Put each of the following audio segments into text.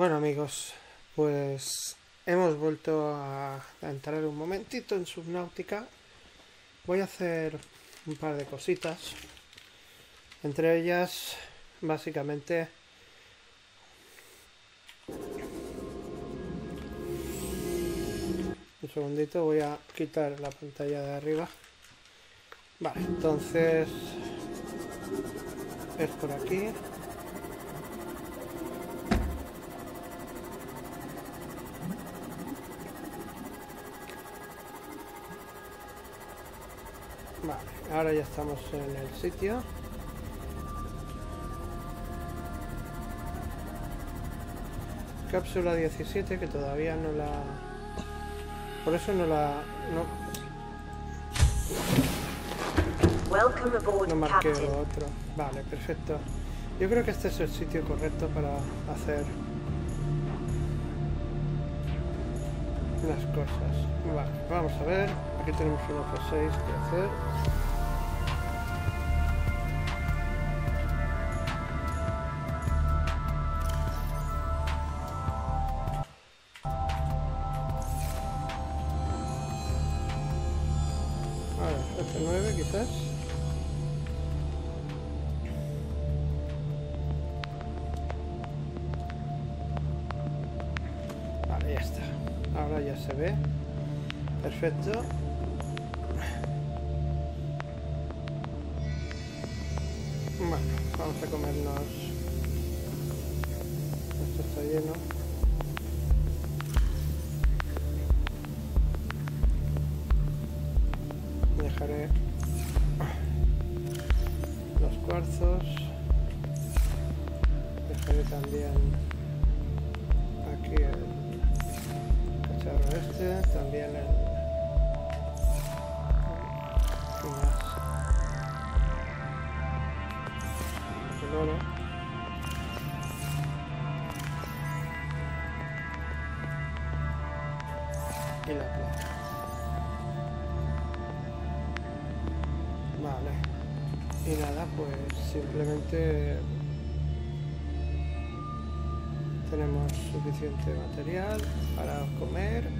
Bueno amigos, pues hemos vuelto a, entrar un momentito en Subnautica. Voy a hacer un par de cositas. Entre ellas, básicamente, un segundito, voy a quitar la pantalla de arriba. Vale, entonces es por aquí. Ahora ya estamos en el sitio. Cápsula 17 que todavía no la... Por eso no la... No, no marqué otro. Vale, perfecto. Yo creo que este es el sitio correcto para hacer las cosas. Vale, vamos a ver. Aquí tenemos unos F6 que hacer. Bueno, vamos a comernos... Esto está lleno. Dejaré los cuarzos. Dejaré también aquí el cacharro este, también el... simplemente tenemos suficiente material para comer.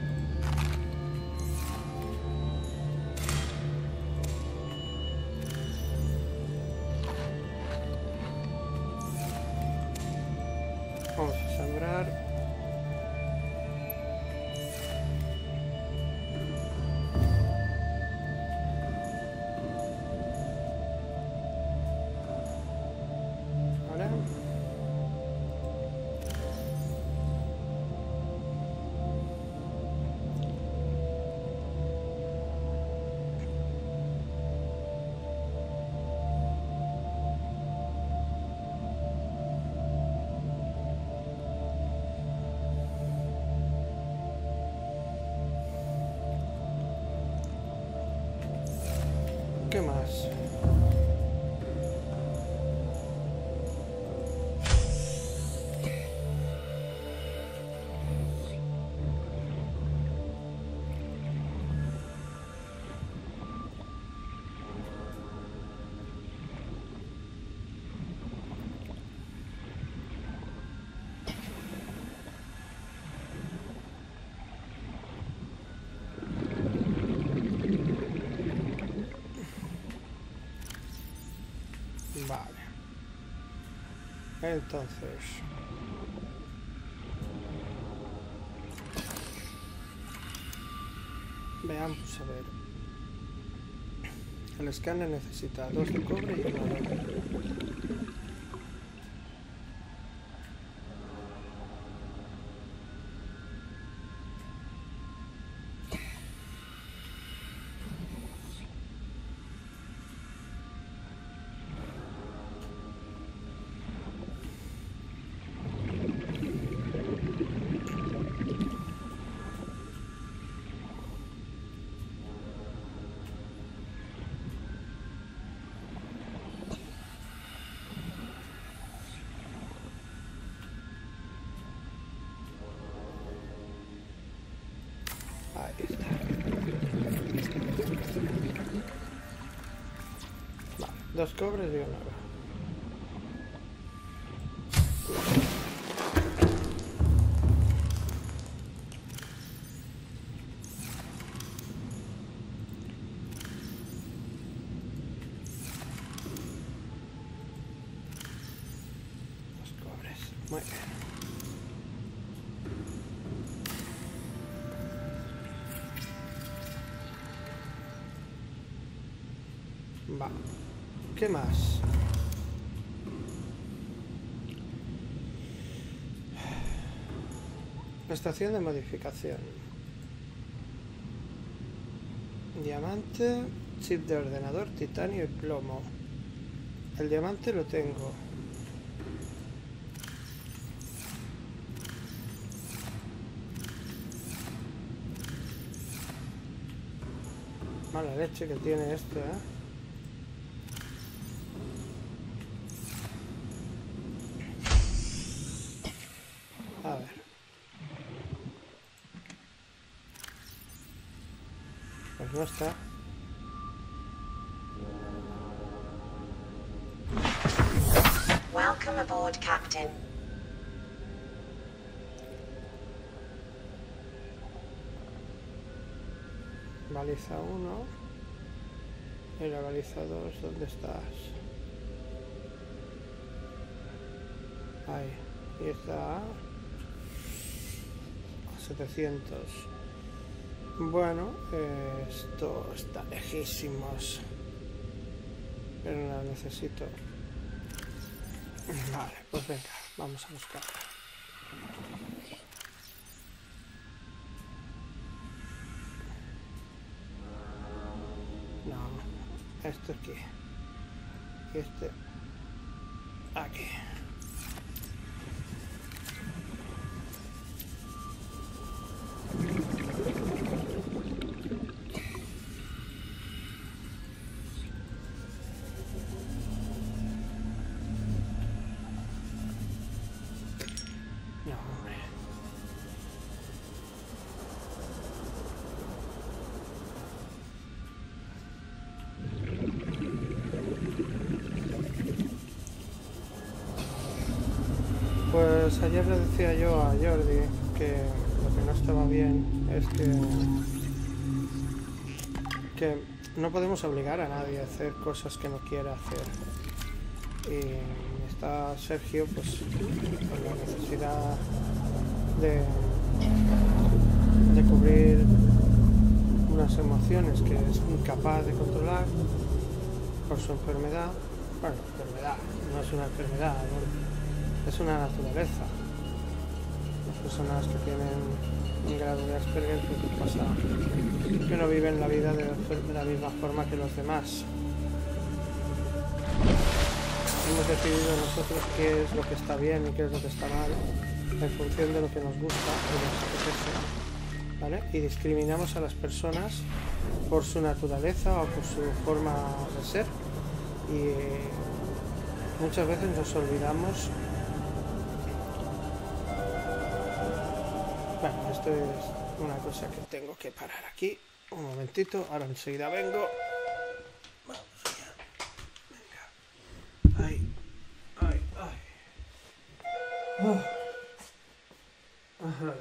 ¿Qué Entonces... Veamos a ver. El escáner necesita dos de cobre y uno de oro. Dos cobres, digo nada. Vamos. ¿Qué más? Estación de modificación. Diamante, chip de ordenador, titanio y plomo. El diamante lo tengo. Mala leche que tiene esto, ¿eh? Baliza 1. Y la baliza 2, ¿dónde estás? Ahí. Y está a 700. Bueno, esto está lejísimos. Pero la necesito. Vale, pues venga, vamos a buscarla. Pues ayer le decía yo a Jordi que lo que no estaba bien es que, que no podemos obligar a nadie a hacer cosas que no quiera hacer. Y está Sergio pues con la necesidad de, de cubrir unas emociones que es incapaz de controlar por su enfermedad. Bueno, enfermedad, no es una enfermedad, ¿no? Es una naturaleza. Las personas que tienen un grado de pues les pasa que no viven la vida de, la misma forma que los demás. Hemos decidido nosotros qué es lo que está bien y qué es lo que está mal en función de lo que nos gusta y nos apetece. Y discriminamos a las personas por su naturaleza o por su forma de ser. Y muchas veces nos olvidamos esto es una cosa que tengo que parar aquí. Un momentito, ahora enseguida vengo. Vamos allá. Venga. Ay, ay, ay. Oh. Ajá.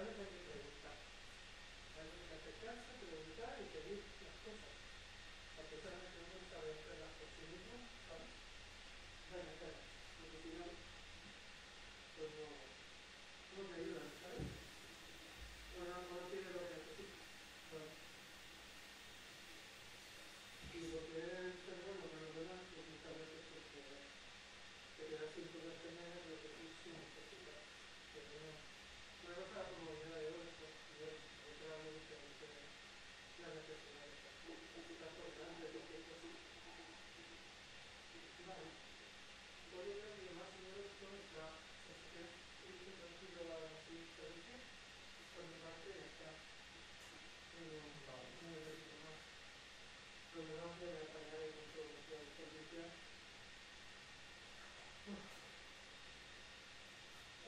algo que te gusta, algo que te cansa, te y te gusta las cosas. A pesar de que uno sabe hacerlas por sí mismo, ¿sabes? Bueno, claro, porque si no, pues no, no me ayudan, ¿sabes? Bueno, no tiene lo que necesito. Bueno. Y lo que es ser bueno con los demás, pues muchas veces porque te quedas sin poder tener lo que tú siempre necesitas. Pero no.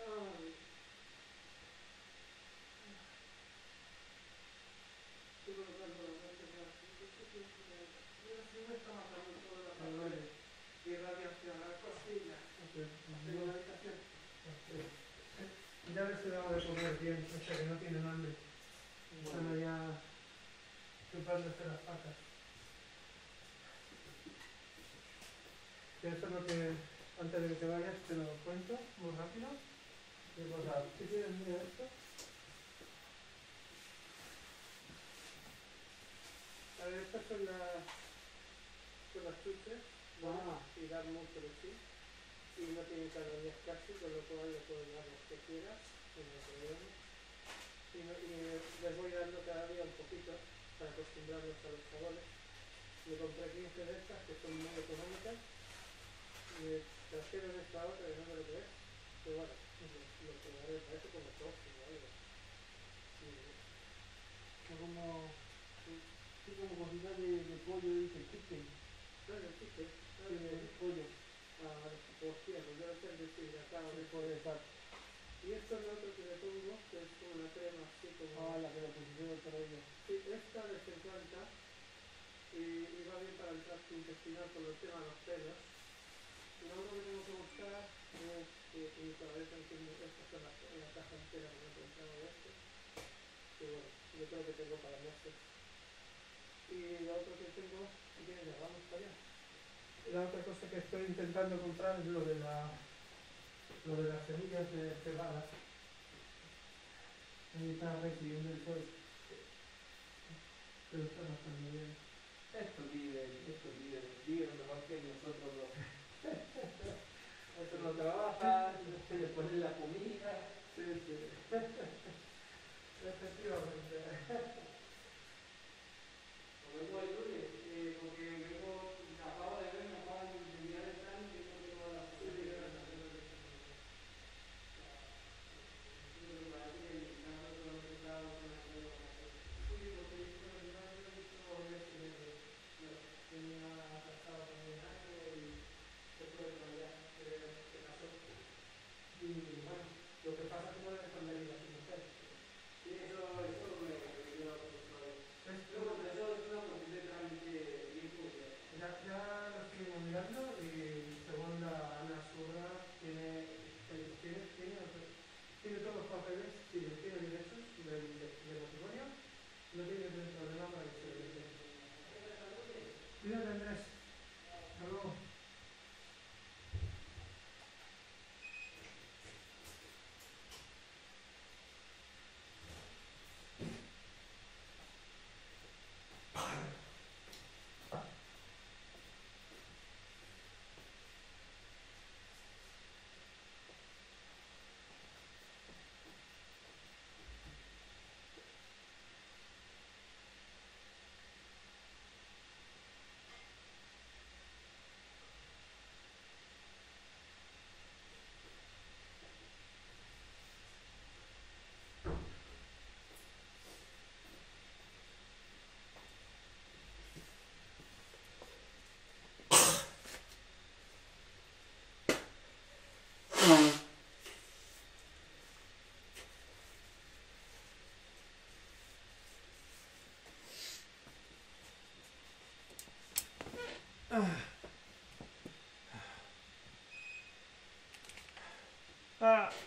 Oh. mantengo la habitación. Ya les he dado de comer bien, o sea que no tienen hambre. Están allá chupándose las patas. Y esto es lo que, antes de que te vayas, te lo cuento muy rápido. Y pues, ¿qué tienes miedo esto? A ver, estas son las, son las chuches. Wow. Vamos a tirar mucho de sí y no tiene calorías casi, con lo cual le puedes dar los que quieras, sin problema. Y, les voy dando cada día un poquito para acostumbrarlos a los sabores. Le compré 15 de estas que son muy económicas. Y trajeron esta otra que no sé lo que es. Pero bueno, lo, probaré, parece como tofu o algo. Sí. Como, sí, como cocina de, de pollo, dice chicken. Bueno, chicken. Sí, de pollo. Ah, hostia, pues yo lo deshidratado. De pollo, exacto. Y esto es lo otro que le pongo, que es como una crema así como... Ah, la que la de otro día. Sí, esta les encanta y, y va bien para el tracto intestinal por el tema de los pelos. Y lo otro que tengo que buscar es, y, y todavía tengo que estas son las, la caja entera que he comprado de esto. Que bueno, yo creo que tengo para meses. Y lo otro que tengo, ya vamos para allá. La otra cosa que estoy intentando comprar es lo de la lo de las semillas de cebada. Ahí está recibiendo el sol. Pero está bastante bien. Estos viven, estos viven, viven mejor que nosotros los. Estos no trabajan, se les ponen la comida. Sí, sí. Efectivamente.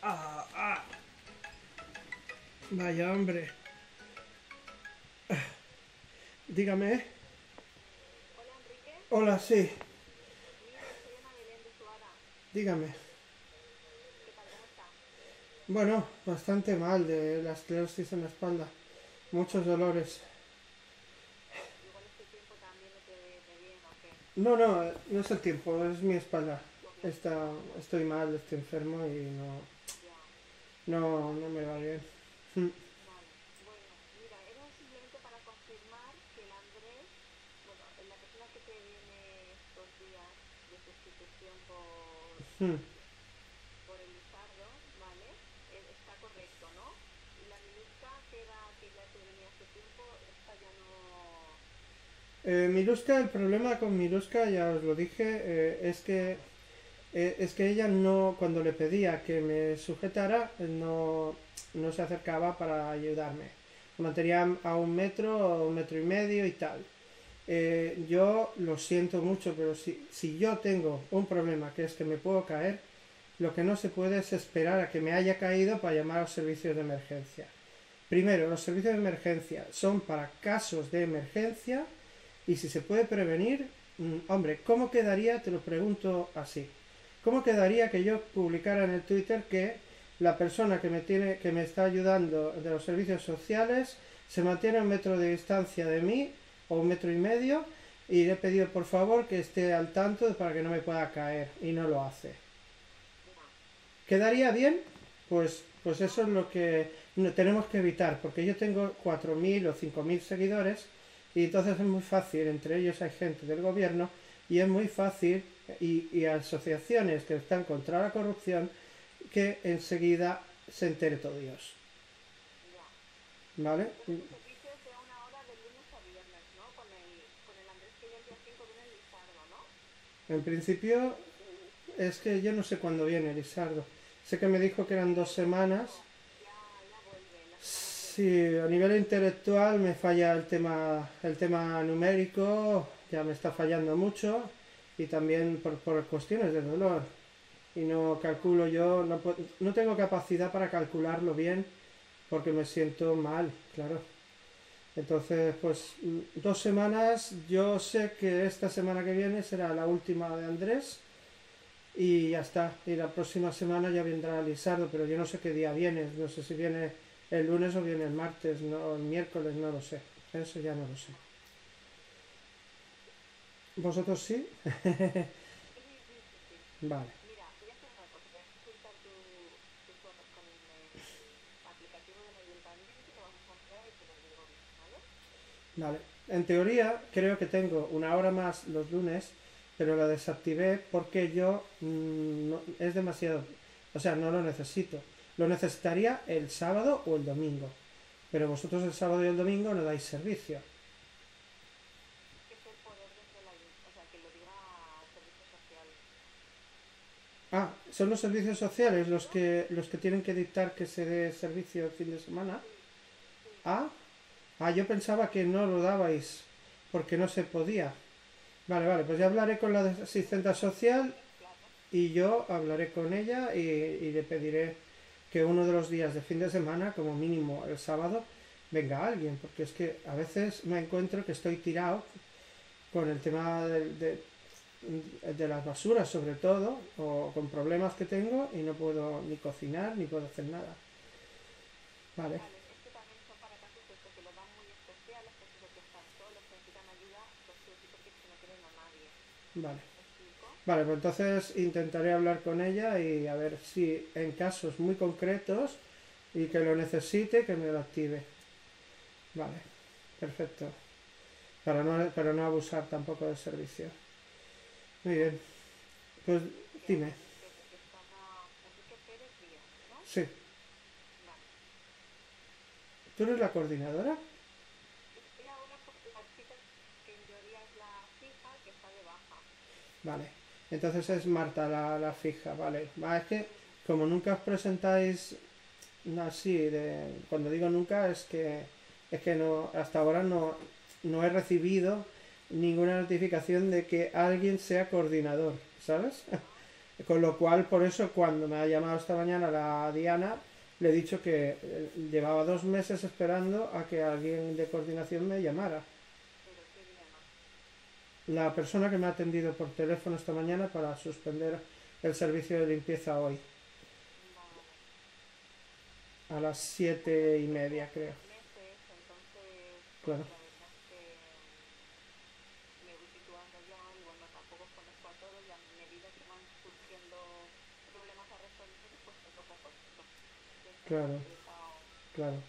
Ah, ah, ah. Vaya hombre. Dígame. Hola Enrique, Hola, sí. mira, soy Ana Belén de Suara. Dígame. ¿Qué tal? ¿Cómo está? Bueno, bastante mal de la esclerosis en la espalda. Muchos dolores. Igual este tiempo también no te, te viene, ¿o qué? No, no, no es el tiempo, es mi espalda. Está, estoy mal, estoy enfermo y no, no, no me va bien. Mm. vale. Bueno, mira, era simplemente para confirmar que el Andrés, bueno, la persona que te viene estos días de sustitución por, Mm. por el Lizardo, ¿vale? Eh, está correcto, ¿no? Y la minusca que era que ya te venía hace tiempo, esta ya no... Eh, Miruska, el problema con Miruska, ya os lo dije, eh, es que eh, es que ella no, cuando le pedía que me sujetara, no, no se acercaba para ayudarme. Me mantenía a un metro, un metro y medio y tal. Eh, yo lo siento mucho, pero si, si yo tengo un problema, que es que me puedo caer, lo que no se puede es esperar a que me haya caído para llamar a los servicios de emergencia. Primero, los servicios de emergencia son para casos de emergencia y si se puede prevenir, mm, hombre, ¿cómo quedaría? Te lo pregunto así. ¿Cómo quedaría que yo publicara en el Twitter que la persona que me tiene, que me está ayudando de los servicios sociales se mantiene a un metro de distancia de mí o un metro y medio y le he pedido por favor que esté al tanto para que no me pueda caer y no lo hace. ¿Quedaría bien? Pues, pues eso es lo que tenemos que evitar, porque yo tengo 4.000 o 5.000 seguidores y entonces es muy fácil, entre ellos hay gente del gobierno y es muy fácil y, y asociaciones que están contra la corrupción que enseguida se entere todo Dios. ¿Vale? Entonces, el servicio es de una hora de lunes a viernes, ¿no? Con el, con el Andrés que ya el día 5 viene el Lizardo, ¿no? En principio es que yo no sé cuándo viene Lizardo. Sé que me dijo que eran dos semanas. Sí, a nivel intelectual me falla el tema, el tema numérico, ya me está fallando mucho y también por, por cuestiones de dolor. Y no calculo yo, no, no tengo capacidad para calcularlo bien porque me siento mal, claro. Entonces, pues mm, dos semanas, yo sé que esta semana que viene será la última de Andrés y ya está. Y la próxima semana ya vendrá Lisardo, pero yo no sé qué día viene, no sé si viene el lunes o viene el martes, no, el miércoles, no lo sé. Eso ya no lo sé. ¿Vosotros sí? ¿vale? Vale. En teoría creo que tengo una hora más los lunes, pero la desactivé porque yo mm, no- es demasiado, o sea, no lo necesito. Lo necesitaría el sábado o el domingo, pero vosotros el sábado y el domingo no dais servicio. Que es el poder desde la o sea, que lo diga Servicios Sociales. Ah, son los servicios sociales los que los que tienen que dictar que se dé servicio el fin de semana. Ah, ah, yo pensaba que no lo dabais porque no se podía. Vale, vale, pues ya hablaré con la asistente social y yo hablaré con ella y, y le pediré que uno de los días de fin de semana, como mínimo el sábado, venga alguien, porque es que a veces me encuentro que estoy tirado con el tema de, de, de las basuras sobre todo, o con problemas que tengo y no puedo ni cocinar ni puedo hacer nada. Vale, Vale. Vale, pues entonces intentaré hablar con ella y a ver si en casos muy concretos y que lo necesite, que me lo active. Vale, perfecto. Para no, para no abusar tampoco del servicio. Muy bien. Pues dime, sí. ¿Tú eres la coordinadora? Vale. Entonces es Marta la, la fija, vale. Va, es que como nunca os presentáis así, de, cuando digo nunca es que es que no hasta ahora no, no he recibido ninguna notificación de que alguien sea coordinador, ¿sabes? Con lo cual, por eso cuando me ha llamado esta mañana la Diana, le he dicho que eh, llevaba dos meses esperando a que alguien de coordinación me llamara. La persona que me ha atendido por teléfono esta mañana para suspender el servicio de limpieza hoy, a las siete y media creo. Claro. la verdad es que mm, me voy situando ya y bueno, tampoco conozco a todos y a medida que van surgiendo problemas a resolver, pues. Claro. Claro.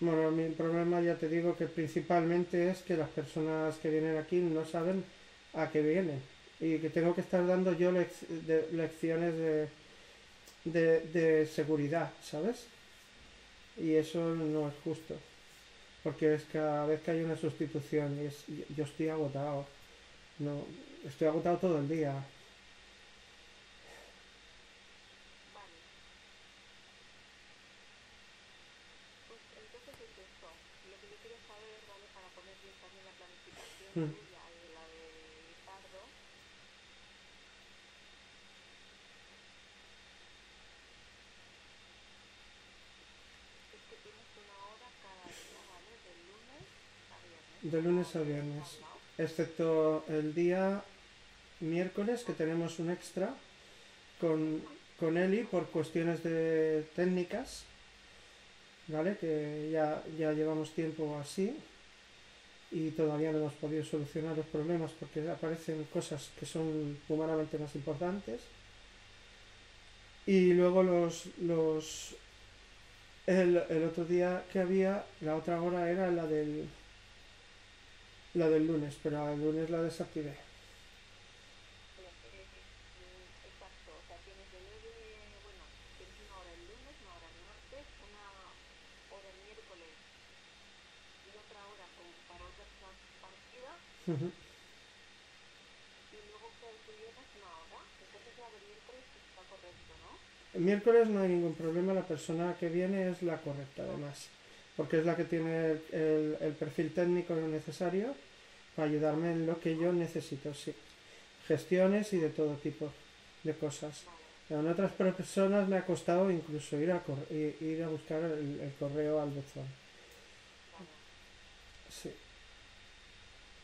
Bueno, mi problema ya te digo que principalmente es que las personas que vienen aquí no saben a qué vienen y que tengo que estar dando yo lec- de- lecciones de, de, de seguridad, ¿sabes? Y eso no es justo, porque es cada vez que hay una sustitución y es, yo estoy agotado, no, estoy agotado todo el día. Vale. Pues entonces es eso. Lo que yo quiero saber, ¿vale? Para poner bien también la planificación Mm. tuya y la de Ricardo. Es que tienes una hora cada día, ¿vale? De lunes a viernes. Excepto el día miércoles que tenemos un extra con, con Eli por cuestiones de técnicas, ¿vale? Que ya, ya llevamos tiempo así y todavía no hemos podido solucionar los problemas porque aparecen cosas que son humanamente más importantes. Y luego los, los el, el otro día que había, la otra hora era la del la del lunes, pero el lunes la desactivé. Lo que, exacto, o sea, tienes de 9, bueno, tienes una hora el lunes, una hora el martes, una hora el miércoles y otra hora como para otras partidas Ujú. y luego que tú llegas una hora. Entonces la del miércoles está correcto, ¿no? El miércoles no hay ningún problema, la persona que viene es la correcta además, porque es la que tiene el, el- perfil técnico necesario para ayudarme en lo que yo necesito, sí. Gestiones y de todo tipo de cosas. En otras personas me ha costado incluso ir a, ir a buscar el, el correo al buzón. Sí.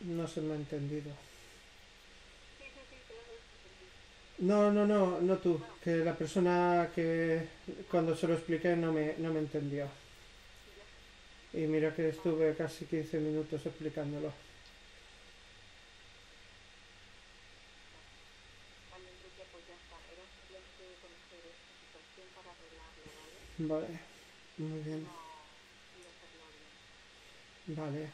No se me ha entendido. No, no, no, no tú, que la persona que cuando se lo expliqué no me, no me entendió. Y mira que estuve casi 15 minutos explicándolo. Vale, muy bien, vale.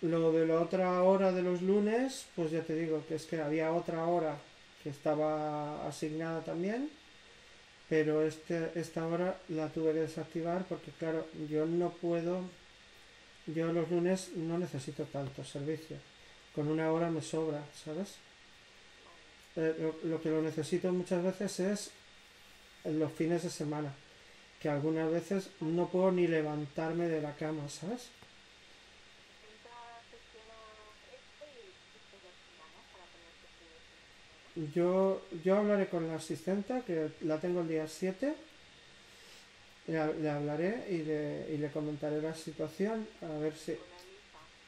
Lo de la otra hora de los lunes, pues ya te digo que es que había otra hora que estaba asignada también, pero este, esta hora la tuve que desactivar porque claro, yo no puedo, yo los lunes no necesito tanto servicio, con una hora me sobra, ¿sabes? Eh, lo, lo que lo necesito muchas veces es los fines de semana, que algunas veces no puedo ni levantarme de la cama, ¿sabes? intenta gestionar esto y después ya está, ¿no? Para ponerte tu ¿no? Yo, yo hablaré con la asistenta, que la tengo el día 7. Le, le hablaré y le, y le comentaré la situación, a ver si...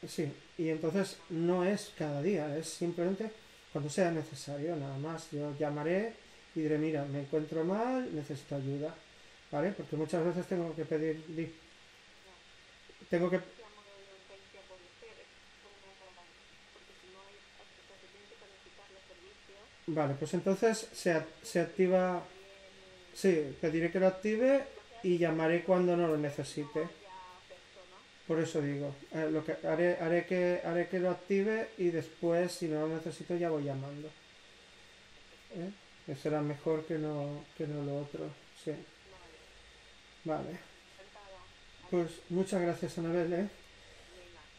Sí, y entonces no es cada día, es simplemente cuando sea necesario, nada más. Yo llamaré y diré, mira, me encuentro mal, necesito ayuda, ¿vale? Porque muchas veces tengo que pedir... di- Tengo que... llamo de urgencia por ustedes, por una porque si no hay, hasta se tienen que planificar los servicios, Vale, pues entonces se, se activa... Sí, pediré que lo active y llamaré cuando no lo necesite. Por eso digo, eh, lo que haré, haré que haré que lo active y después, si no lo necesito, ya voy llamando. ¿Eh? Será mejor que no, que no lo otro. Sí, vale, Pues muchas gracias, Anabel, ¿eh?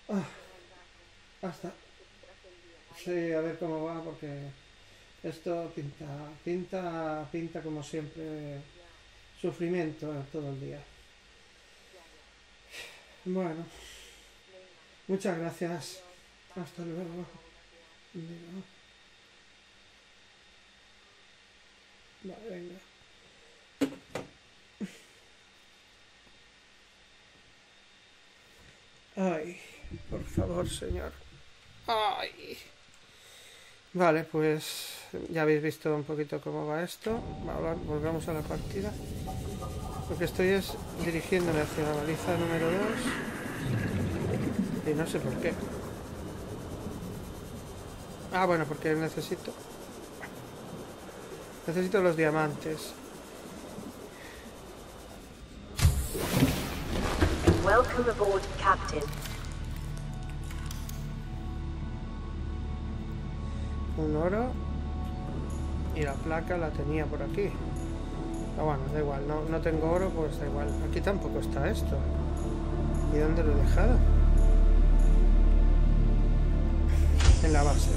Ah, hasta. Sí, a ver cómo va, porque esto pinta, pinta, pinta como siempre, sufrimiento todo el día. Bueno, muchas gracias. Hasta luego. Vale, venga. Ay, por favor, señor. Ay. Vale, pues ya habéis visto un poquito cómo va esto. Ahora volvamos a la partida. Lo que estoy es dirigiéndome hacia la baliza número 2. Y no sé por qué. Ah, bueno, porque necesito. Necesito los diamantes. Welcome aboard, Captain. Un oro. Y la placa la tenía por aquí. Ah, bueno, da igual. No, no tengo oro, pues da igual. Aquí tampoco está esto. ¿Y dónde lo he dejado? En la base.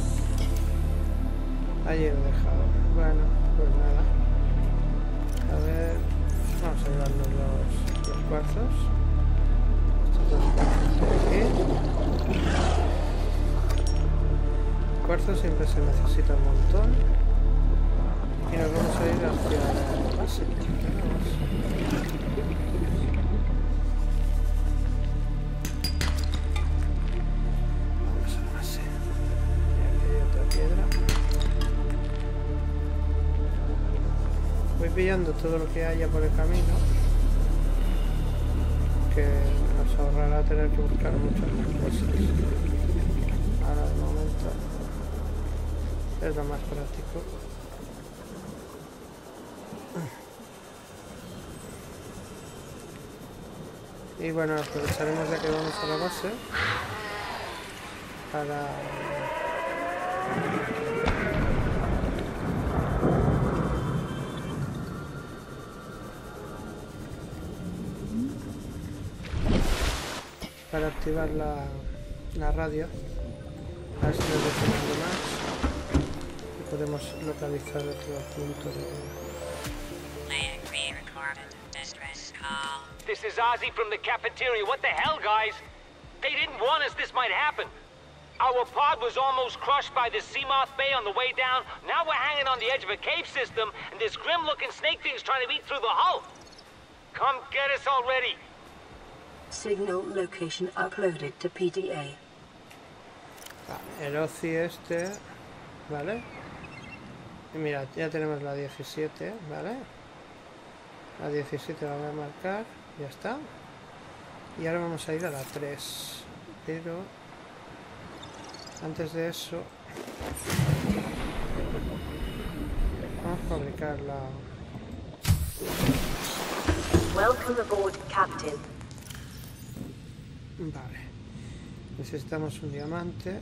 Allí lo he dejado. Bueno, pues nada. A ver. Vamos a llevarnos los, los cuarzos. Estos aquí. Cuarzo siempre se necesita un montón. Y nos vamos a ir hacia la base. Voy pillando todo lo que haya por el camino. Que nos ahorrará tener que buscar muchas más cosas. es lo más práctico. Y bueno, aprovecharemos ya que vamos a la base para para activar la, la radio. A ver si nos más. Podemos localizar otro punto de, Plan pre-recorded distress call. This is Ozzy from the cafeteria. What the hell, guys? They didn't warn us this might happen. Our pod was almost crushed by the Seamoth Bay on the way down. Now we're hanging on the edge of a cave system, and this grim-looking snake thing's trying to eat through the hull. Come get us already. Signal location uploaded to PDA. Vale, ah, el OCI este, ¿vale? Y mira, ya tenemos la 17, ¿vale? La 17 la voy a marcar, ya está. Y ahora vamos a ir a la 3. Pero antes de eso vamos a fabricar la... Welcome aboard, Captain. Vale. Necesitamos un diamante.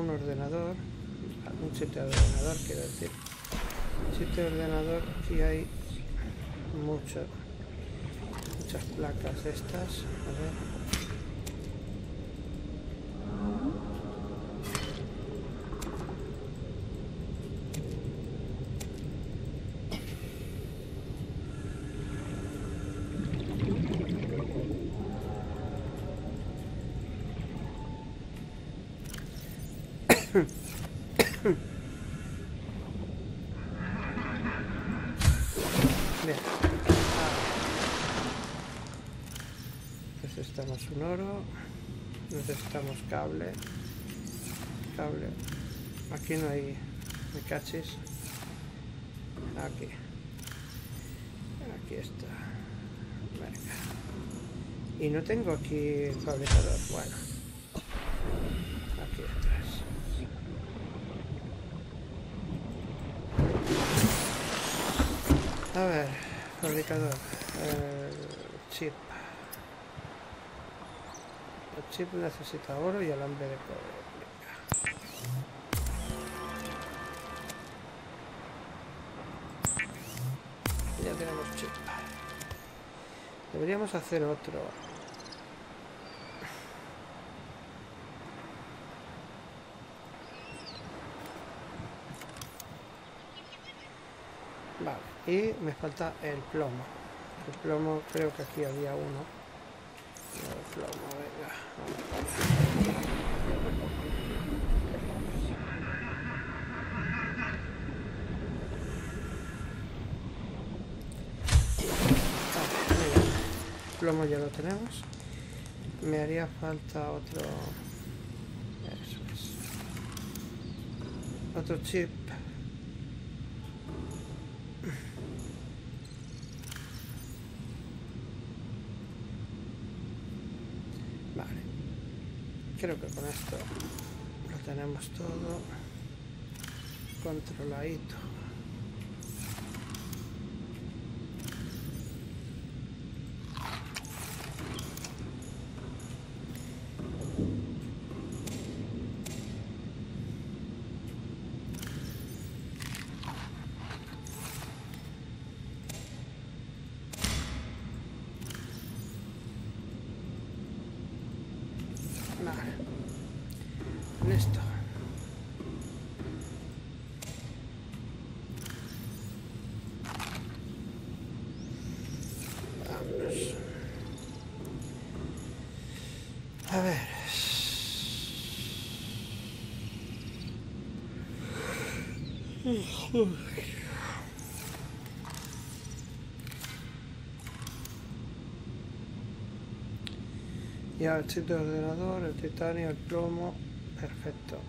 Un ordenador. Un de ordenador, quiero decir. Ordenador, aquí hay mucho, muchas placas de estas. Necesitamos un oro. Necesitamos cable. Cable. Aquí no hay. Me cachis. Aquí. Aquí está. Venga. Y no tengo aquí fabricador. Bueno. Aquí atrás. A ver, fabricador. El chip. Chip necesita oro y alambre de cobre. Ya tenemos chip. Deberíamos hacer otro. Vale, y me falta el plomo. El plomo, creo que aquí había uno. Plomo ya lo tenemos. Me haría falta otro. Eso es. Otro chip. Vale. Creo que con esto lo tenemos todo controladito. Vale. Listo. Vámonos. A ver. Ya el chip de ordenador, el titanio, el plomo. Perfecto.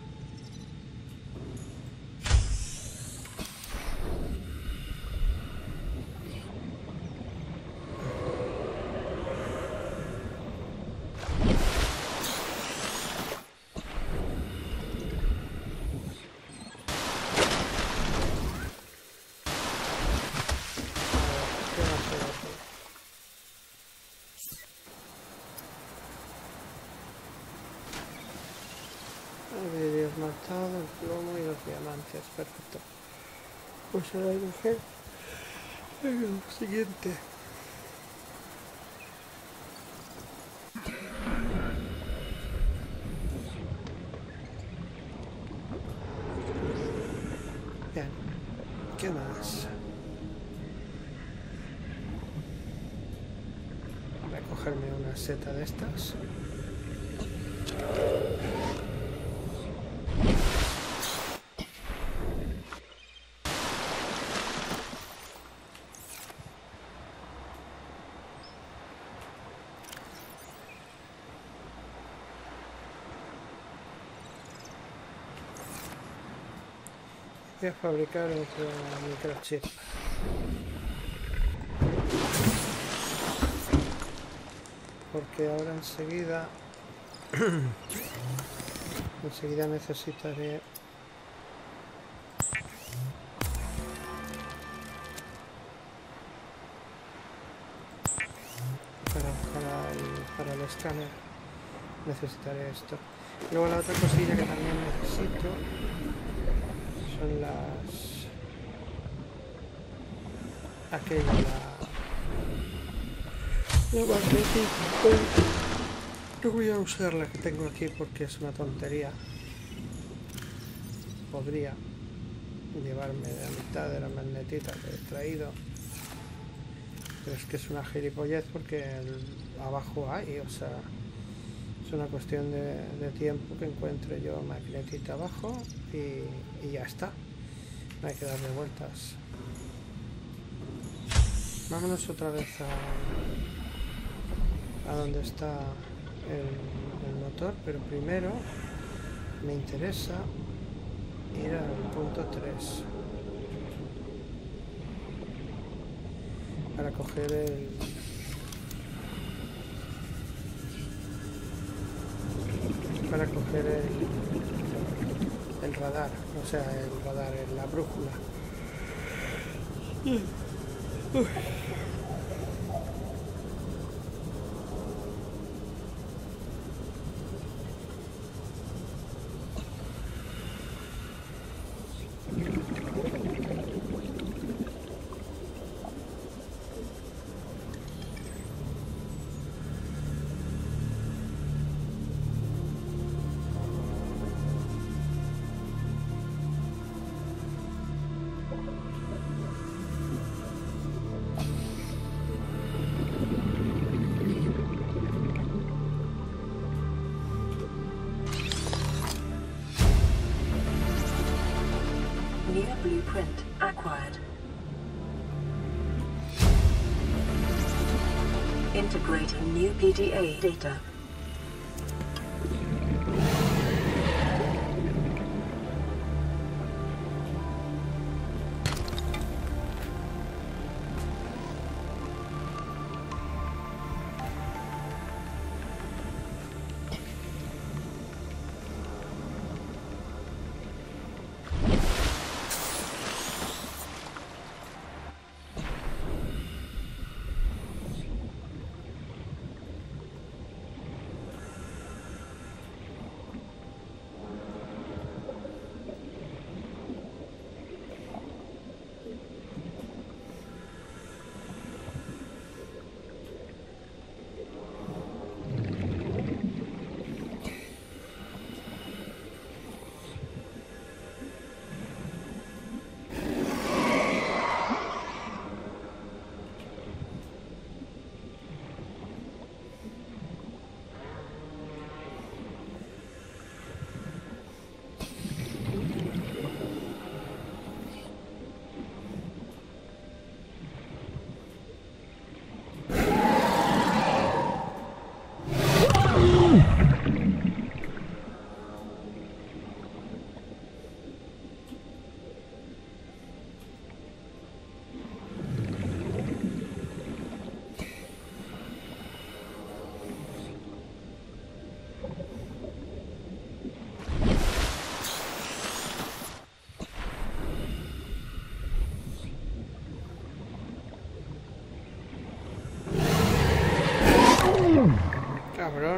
el plomo y los diamantes. Perfecto. Pues ahora hay que Venga, lo siguiente. Bien. ¿Qué más? Voy a cogerme una seta de estas. Voy a fabricar otro microchip. Porque ahora enseguida... enseguida necesitaré... Para, el, para el escáner necesitaré esto. Luego la otra cosilla que también necesito son las aquella la magnética pero no voy a usar la que tengo aquí porque es una tontería podría llevarme la mitad de la magnetita que he traído pero es que es una gilipollez porque abajo hay o sea es una cuestión de, de tiempo que encuentre yo magnetita abajo y, y ya está. No hay que darle vueltas. Vámonos otra vez a, a donde está el, motor, pero primero me interesa ir al punto 3 para coger el, para coger el, el radar, o sea, el radar, la brújula. UPDA data.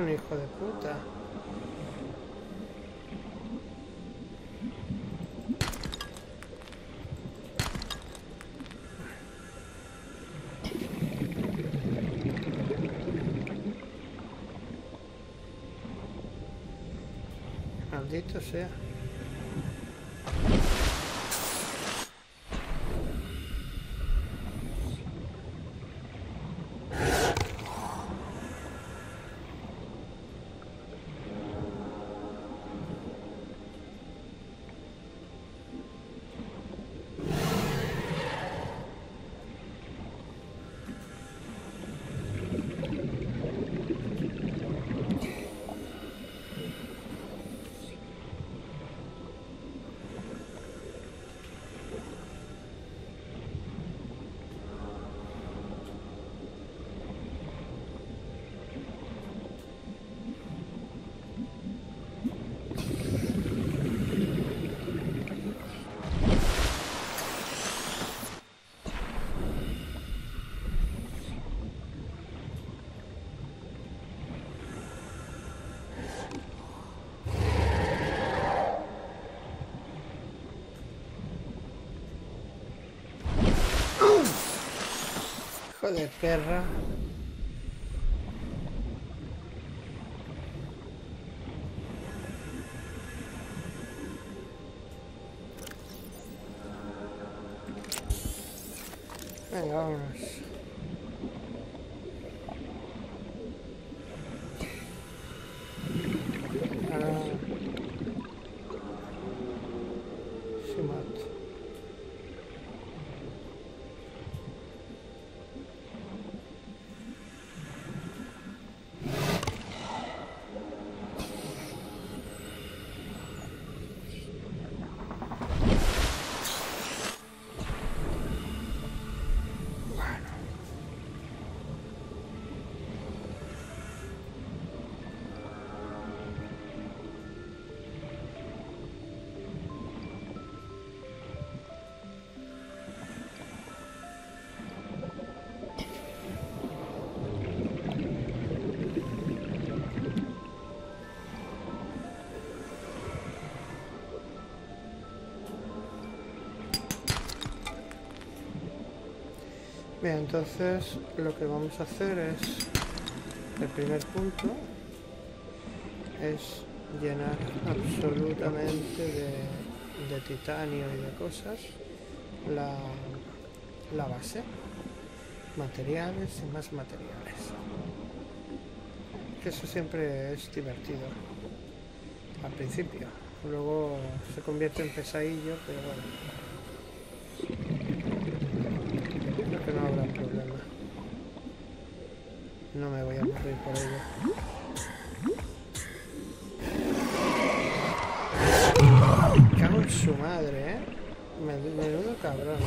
hijo de puta. Maldito sea. Hijo de Bien, entonces lo que vamos a hacer es, el primer punto es llenar absolutamente de, de titanio y de cosas la, la base, materiales y más materiales. Que eso siempre es divertido al principio, luego se convierte en pesadillo, pero bueno. Creo que no habrá problema. No me voy a morir por ello. Cago en su madre, ¿eh? Men- Menudo cabrón.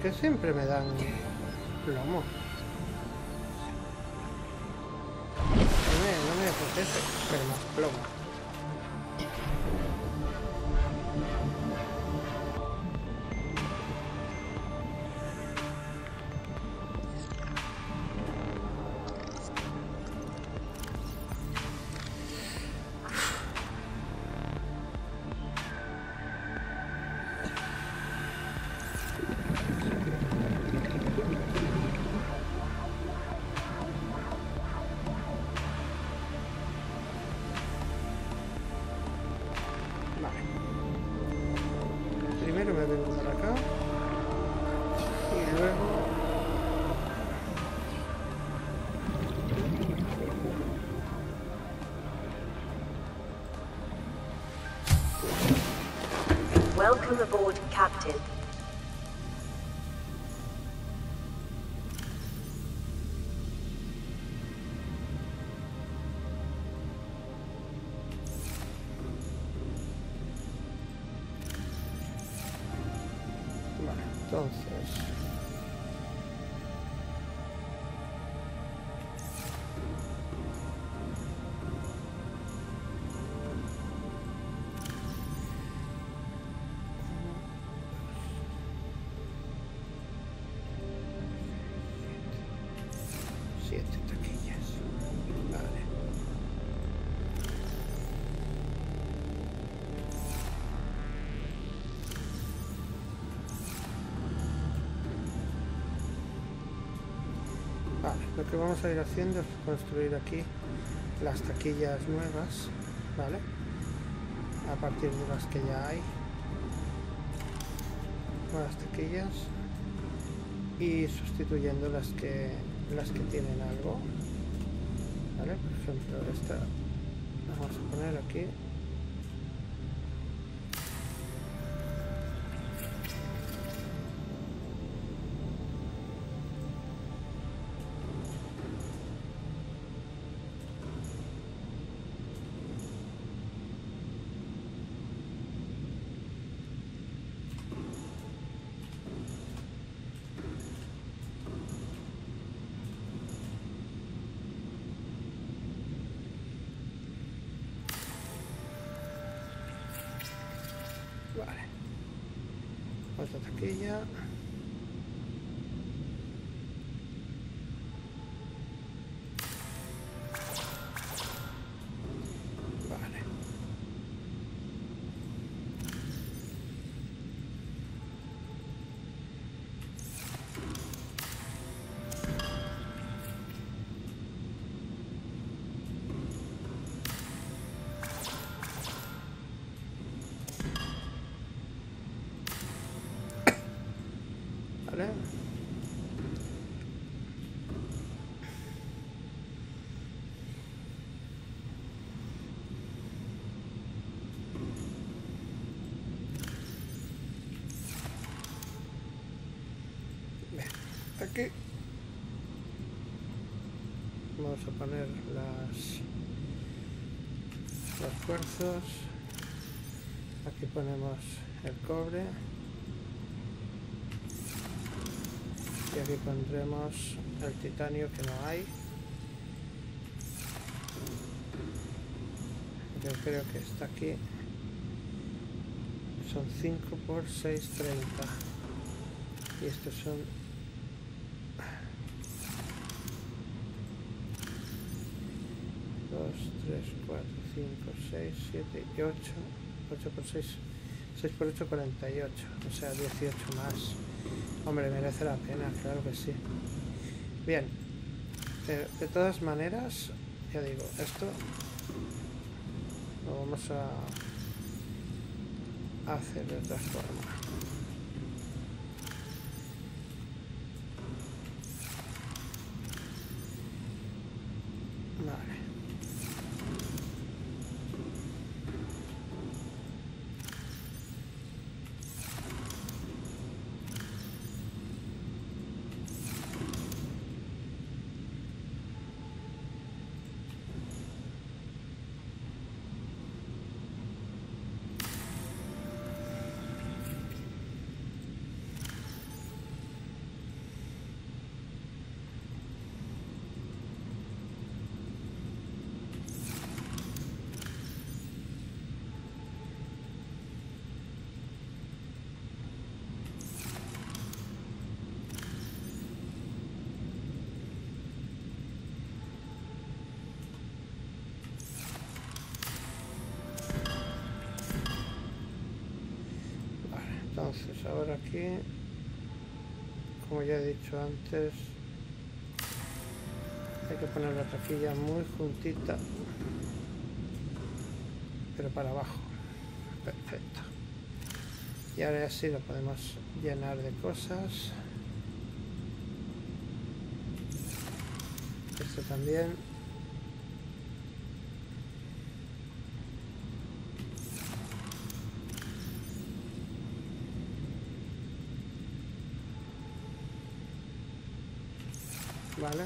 ¿Por qué siempre me dan Welcome aboard, Captain. Vamos a ir haciendo es construir aquí las taquillas nuevas, ¿vale? A partir de las que ya hay. Nuevas taquillas. Y sustituyendo las que las que tienen algo. ¿Vale? Por ejemplo, esta vamos a poner aquí. Otra poner las los cuarzos aquí ponemos el cobre. Y aquí pondremos el titanio que no hay. Yo creo que está aquí. Son 5 por 6 30 y estos son dos, tres, cuatro, cinco, seis, siete y ocho. 8 por 6, 6 por 8, 48. O sea, 18 más. Hombre, merece la pena, claro que sí. Bien. De, de todas maneras, ya digo, esto lo vamos a hacer de otra forma. Vale. Vale, entonces ahora aquí, como ya he dicho antes, hay que poner la taquilla muy juntita, pero para abajo. Perfecto. Y ahora ya sí lo podemos llenar de cosas. Esto también. Vale.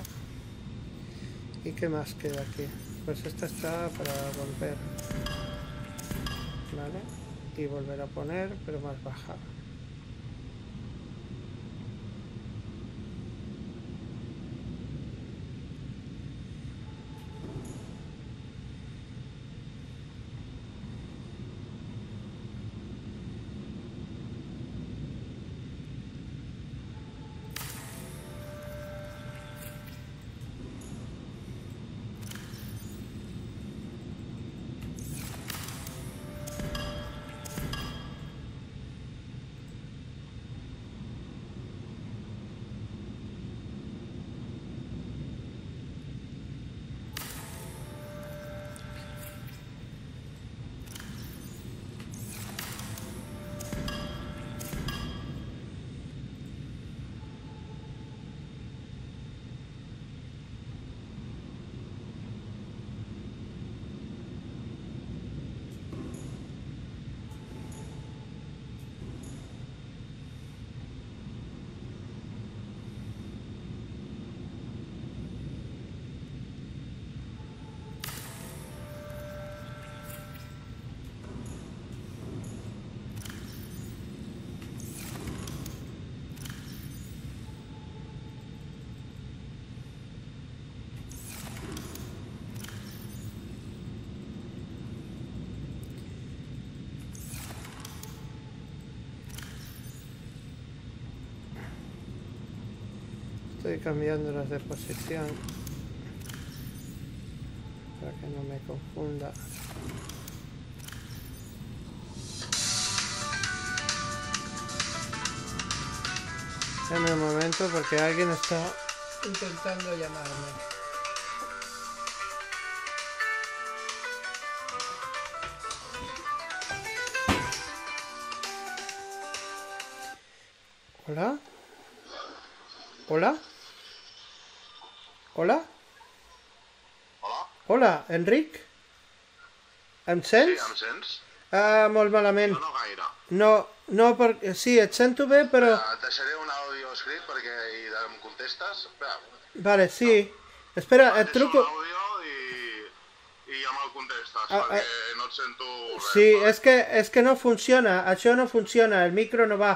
¿Y qué más queda aquí? Pues esta está para romper. Vale. Y volver a poner, pero más baja. Estoy cambiándolas de posición. Para que no me confunda. Dame un momento porque alguien está intentando llamarme. Hola. Hola. Hola. Hola? Hola, Enric? Em Sí, sents? em sents? Ah, molt malament. No, no gaire. No, no, perquè... Sí, et sento bé, però... Eh, Et deixaré un àudio escrit perquè i em contestes. Espera, Vale, sí. Espera, et deixo truco... un àudio i, i ja me'l contestes, Ah, perquè no et sento res. Sí, vale? és que, és que no funciona. Això no funciona, el micro no va.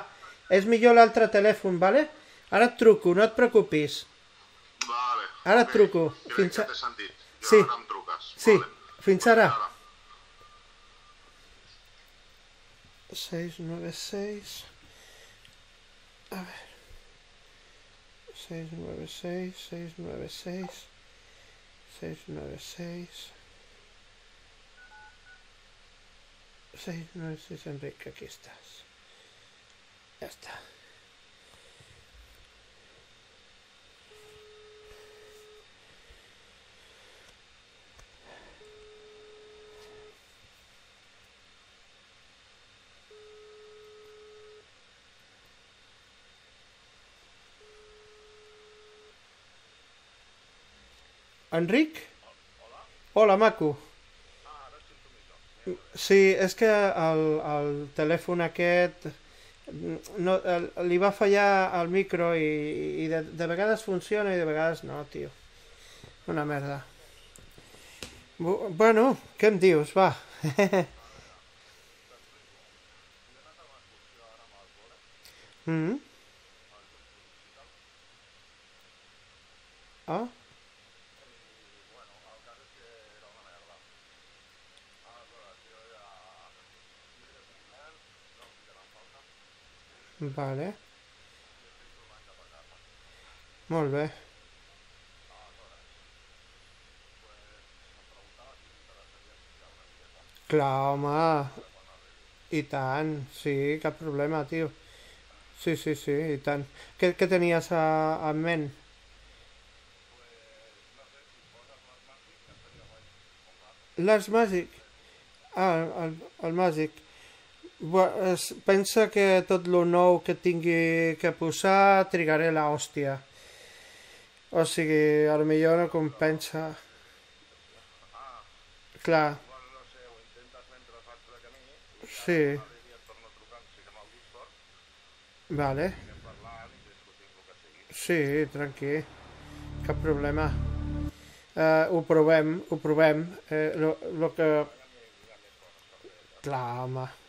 És millor l'altre telèfon, vale? Ara et truco, no et preocupis. Ara et truco. Crec Fins que t'he sentit. I Sí. ara em truques. Sí, Vale. fins ara. Ara. 696. A ver. 696, 696. 696. 696, Enrique, aquí estás. Ya está. Enric? Hola, maco. Sí, és que el, el telèfon aquest no, el, li va fallar el micro i, i de, de vegades funciona i de vegades no, tio. Una merda. Bu- Bueno, què em dius, va? mm? Ah? Vale. Molt bé. Clar, home. I tant, sí, cap problema, tio. Sí, sí, sí, i tant. Què, què tenies a, en ment? L'Ars Màgic? Ah, el, el Màgic. Es, pensa que tot lo nou que tingui que posar trigaré la hòstia. O sigui, a lo millor no compensa. Clar. Sí. Vale. Sí, tranquil. Cap problema. Eh, ho provem, ho provem. Eh, lo, lo que... Clar, home.